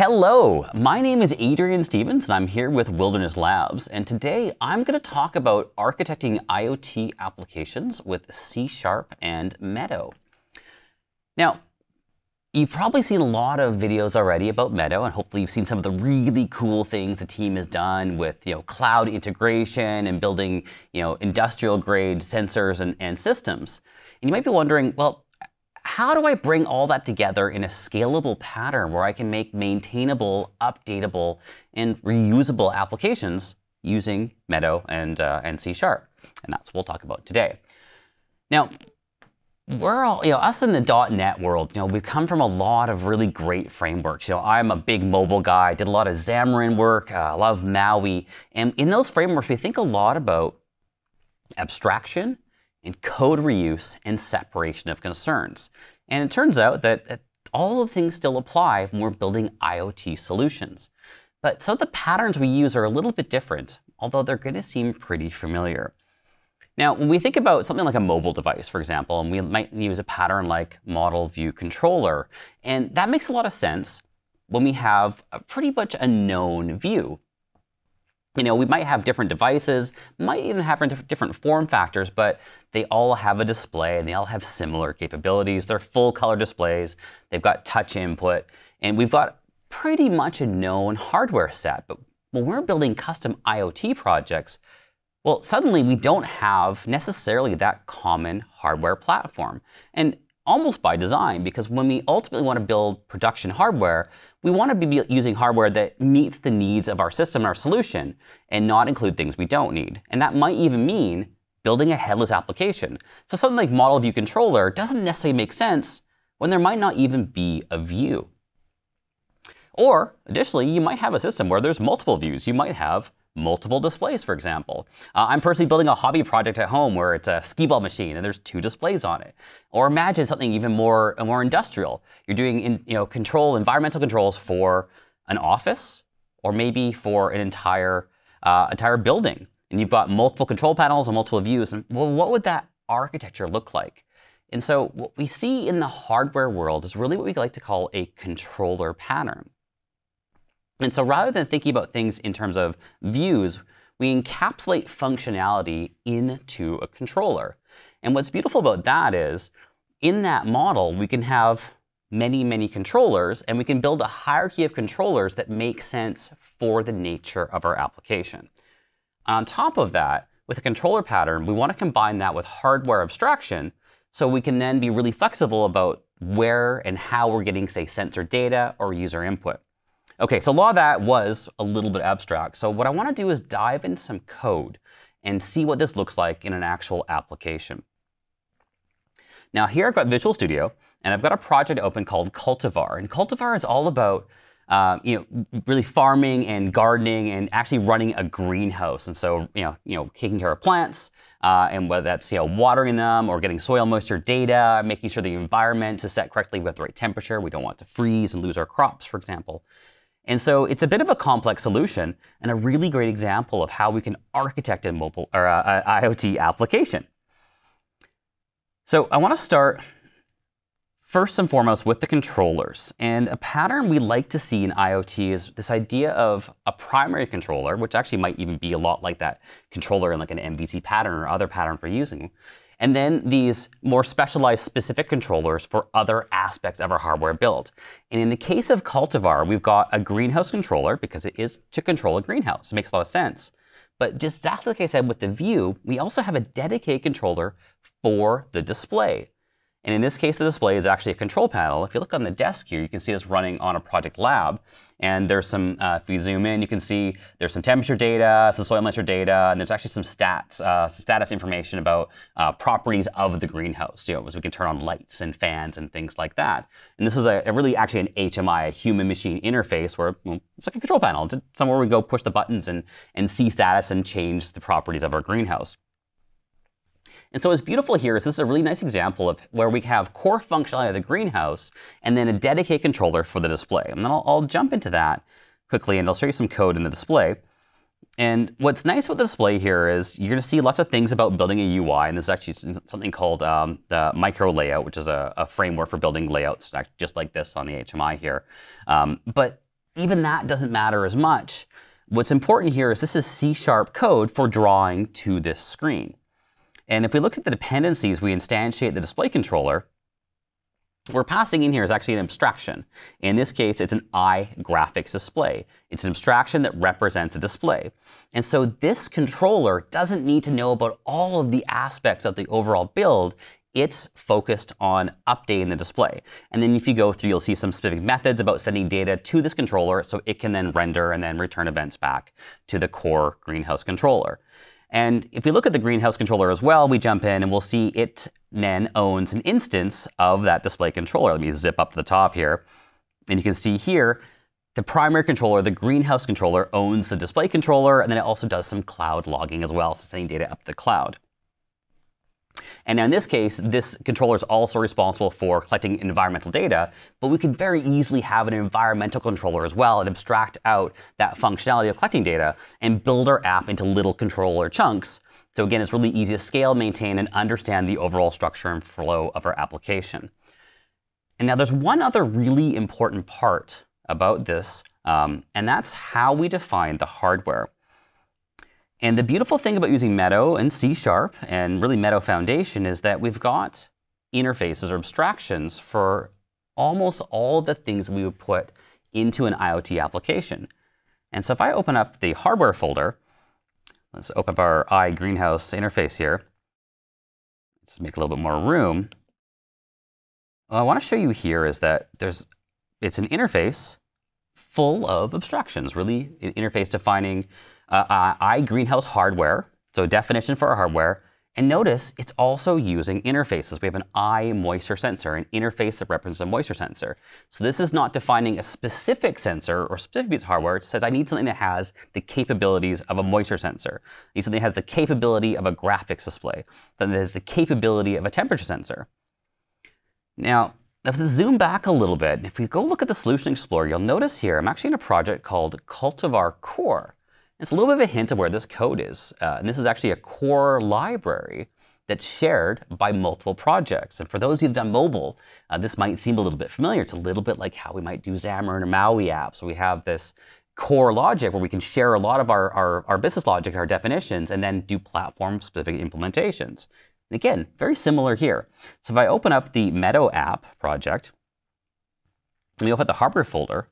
Hello, my name is Adrian Stevens and I'm here with Wilderness Labs. And today I'm going to talk about architecting IoT applications with C Sharp and Meadow. Now, you've probably seen a lot of videos already about Meadow and hopefully you've seen some of the really cool things the team has done with you know, cloud integration and building you know, industrial grade sensors and, and systems. And you might be wondering, well, how do I bring all that together in a scalable pattern where I can make maintainable, updatable, and reusable applications using Meadow and, uh, and C Sharp? And that's what we'll talk about today. Now, we're all, you know, us in the .NET world, you know, we've come from a lot of really great frameworks. You know, I'm a big mobile guy, did a lot of Xamarin work, uh, love MAUI. And in those frameworks, we think a lot about abstraction and code reuse and separation of concerns. And it turns out that all of the things still apply when we're building IoT solutions. But some of the patterns we use are a little bit different, although they're going to seem pretty familiar. Now, when we think about something like a mobile device, for example, and we might use a pattern like model view controller, and that makes a lot of sense when we have pretty much a known view. You know, we might have different devices, might even have different form factors, but they all have a display and they all have similar capabilities. They're full color displays. They've got touch input, and we've got pretty much a known hardware set. But when we're building custom IoT projects, well, suddenly we don't have necessarily that common hardware platform. And almost by design, because when we ultimately want to build production hardware, we want to be using hardware that meets the needs of our system, our solution, and not include things we don't need. And that might even mean building a headless application. So something like Model View Controller doesn't necessarily make sense when there might not even be a view. Or, additionally, you might have a system where there's multiple views. You might have multiple displays, for example. Uh, I'm personally building a hobby project at home where it's a skee ball machine and there's two displays on it. Or imagine something even more, more industrial. You're doing in, you know, control, environmental controls for an office or maybe for an entire, uh, entire building. And you've got multiple control panels and multiple views. And well, what would that architecture look like? And so what we see in the hardware world is really what we like to call a controller pattern. And so rather than thinking about things in terms of views, we encapsulate functionality into a controller. And what's beautiful about that is, in that model, we can have many, many controllers, and we can build a hierarchy of controllers that make sense for the nature of our application. On top of that, with a controller pattern, we want to combine that with hardware abstraction so we can then be really flexible about where and how we're getting, say, sensor data or user input. Okay, so a lot of that was a little bit abstract. So what I want to do is dive into some code and see what this looks like in an actual application. Now here I've got Visual Studio, and I've got a project open called Cultivar. And Cultivar is all about uh, you know, really farming and gardening and actually running a greenhouse. And so, you know, you know, taking care of plants, uh, and whether that's you know watering them or getting soil moisture data, making sure the environment is set correctly We have the right temperature. We don't want to freeze and lose our crops, for example. And so it's a bit of a complex solution and a really great example of how we can architect a mobile or a, a IoT application. So I want to start first and foremost with the controllers. And a pattern we like to see in IoT is this idea of a primary controller, which actually might even be a lot like that controller in like an MVC pattern or other pattern we're using, and then these more specialized specific controllers for other aspects of our hardware build. And in the case of Cultivar, we've got a greenhouse controller because it is to control a greenhouse. It makes a lot of sense. But just exactly like I said with the view, we also have a dedicated controller for the display. And in this case, the display is actually a control panel. If you look on the desk here, you can see this running on a project lab. And there's some, uh, if we zoom in, you can see there's some temperature data, some soil moisture data, and there's actually some stats, uh, status information about uh, properties of the greenhouse. You know, so we can turn on lights and fans and things like that. And this is a, a really actually an HMI, a human-machine interface, where well, it's like a control panel. It's somewhere we go push the buttons and, and see status and change the properties of our greenhouse. And so what's beautiful here is this is a really nice example of where we have core functionality of the greenhouse and then a dedicated controller for the display. And then I'll, I'll jump into that quickly and I'll show you some code in the display. And what's nice about the display here is you're going to see lots of things about building a UI, and there's actually something called um, the micro layout, which is a, a, framework for building layouts just like this on the HMI here. Um, but even that doesn't matter as much. What's important here is this is C-sharp code for drawing to this screen. And if we look at the dependencies, we instantiate the display controller, we're passing in here is actually an abstraction. In this case, it's an iGraphics display. It's an abstraction that represents a display. And so this controller doesn't need to know about all of the aspects of the overall build. It's focused on updating the display. And then if you go through, you'll see some specific methods about sending data to this controller so it can then render and then return events back to the core greenhouse controller. And if we look at the greenhouse controller as well, we jump in and we'll see it then owns an instance of that display controller. Let me zip up to the top here. And you can see here, the primary controller, the greenhouse controller, owns the display controller, and then it also does some cloud logging as well, so sending data up to the cloud. And now in this case, this controller is also responsible for collecting environmental data, but we could very easily have an environmental controller as well and abstract out that functionality of collecting data and build our app into little controller chunks. So again, it's really easy to scale, maintain, and understand the overall structure and flow of our application. And now there's one other really important part about this, um, and that's how we define the hardware. And the beautiful thing about using Meadow and C Sharp and really Meadow Foundation is that we've got interfaces or abstractions for almost all the things we would put into an IoT application. And so if I open up the hardware folder, let's open up our iGreenhouse interface here. Let's make a little bit more room. What I want to show you here is that there's it's an interface full of abstractions, really interface defining uh, uh, iGreenhouse hardware, so definition for our hardware. And notice it's also using interfaces. We have an eye moisture sensor, an interface that represents a moisture sensor. So this is not defining a specific sensor or specific piece of hardware. It says I need something that has the capabilities of a moisture sensor. I need something that has the capability of a graphics display, that has the capability of a temperature sensor. Now, if we zoom back a little bit, if we go look at the Solution Explorer, you'll notice here I'm actually in a project called Cultivar Core. It's a little bit of a hint of where this code is. Uh, and this is actually a core library that's shared by multiple projects. And for those who've done mobile, uh, this might seem a little bit familiar. It's a little bit like how we might do Xamarin or MAUI apps. We have this core logic where we can share a lot of our, our, our business logic, our definitions, and then do platform-specific implementations. And again, very similar here. So if I open up the Meadow app project, and we open up the hardware folder,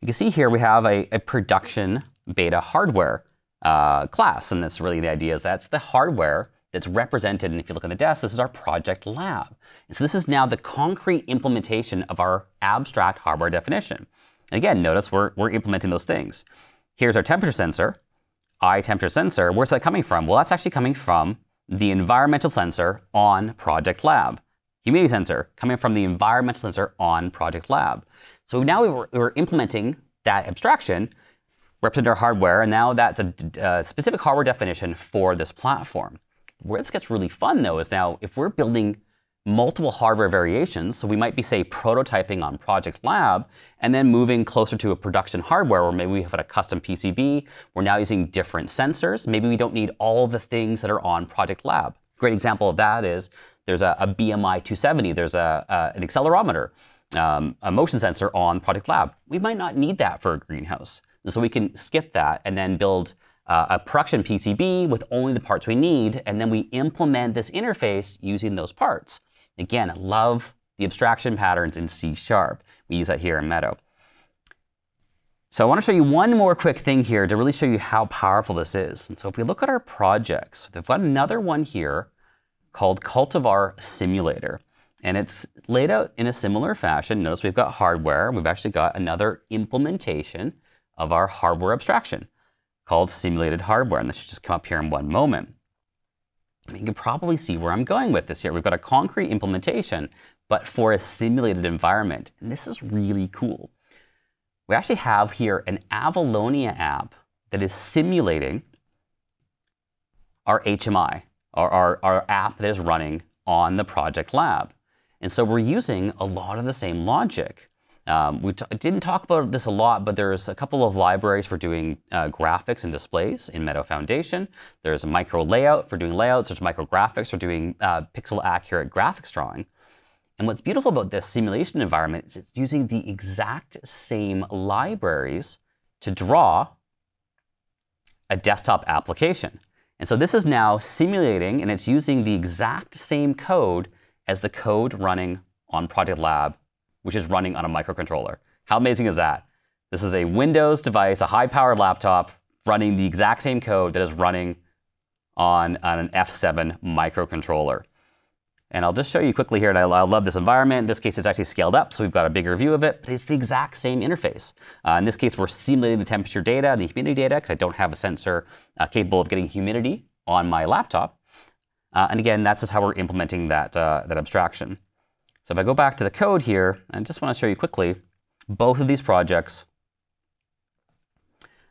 you can see here we have a, a production beta hardware uh, class. And that's really the idea is that's the hardware that's represented. And if you look on the desk, this is our project lab. And so this is now the concrete implementation of our abstract hardware definition. And again, notice we're, we're implementing those things. Here's our temperature sensor, eye temperature sensor. Where's that coming from? Well, that's actually coming from the environmental sensor on Project Lab. Humidity sensor coming from the environmental sensor on Project Lab. So now we were, we implementing that abstraction represent our hardware, and now that's a, a specific hardware definition for this platform. Where this gets really fun though is now if we're building multiple hardware variations, so we might be say prototyping on Project Lab and then moving closer to a production hardware where maybe we have a custom PCB, we're now using different sensors, maybe we don't need all the things that are on Project Lab. Great example of that is there's a, a BMI 270, there's a, a an accelerometer, um, a motion sensor on Project Lab. We might not need that for a greenhouse. And so we can skip that and then build uh, a production PCB with only the parts we need, and then we implement this interface using those parts. Again, love the abstraction patterns in C Sharp. We use that here in Meadow. So I want to show you one more quick thing here to really show you how powerful this is. And so if we look at our projects, they've got another one here called Cultivar Simulator. And it's laid out in a similar fashion. Notice we've got hardware. We've actually got another implementation of our hardware abstraction called simulated hardware. And this should just come up here in one moment. You can probably see where I'm going with this here. We've got a concrete implementation, but for a simulated environment. And this is really cool. We actually have here an Avalonia app that is simulating our HMI, our, our, our app that is running on the project lab. And so we're using a lot of the same logic. Um, we didn't talk about this a lot, but there's a couple of libraries for doing uh, graphics and displays in Meadow Foundation. There's a micro layout for doing layouts. There's micro graphics for doing uh, pixel accurate graphics drawing. And what's beautiful about this simulation environment is it's using the exact same libraries to draw a desktop application. And so this is now simulating, and it's using the exact same code as the code running on Project Lab, which is running on a microcontroller. How amazing is that? This is a Windows device, a high-powered laptop, running the exact same code that is running on, on an F7 microcontroller. And I'll just show you quickly here, and I, I, love this environment. In this case, it's actually scaled up, so we've got a bigger view of it, but it's the exact same interface. Uh, in this case, we're simulating the temperature data and the humidity data, because I don't have a sensor uh, capable of getting humidity on my laptop. Uh, and again, that's just how we're implementing that, uh, that abstraction. So if I go back to the code here, I just want to show you quickly, both of these projects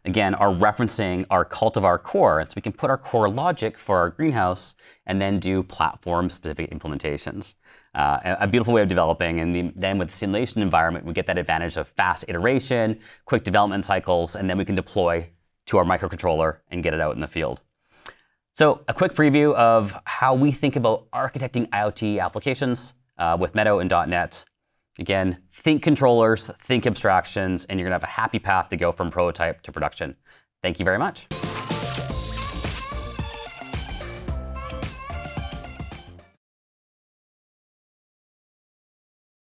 again, are referencing our cultivar core. And so we can put our core logic for our greenhouse and then do platform-specific implementations. Uh, a beautiful way of developing. And the, then with the simulation environment, we get that advantage of fast iteration, quick development cycles, and then we can deploy to our microcontroller and get it out in the field. So a quick preview of how we think about architecting IoT applications uh, with Meadow and .NET. Again, think controllers, think abstractions, and you're going to have a happy path to go from prototype to production. Thank you very much.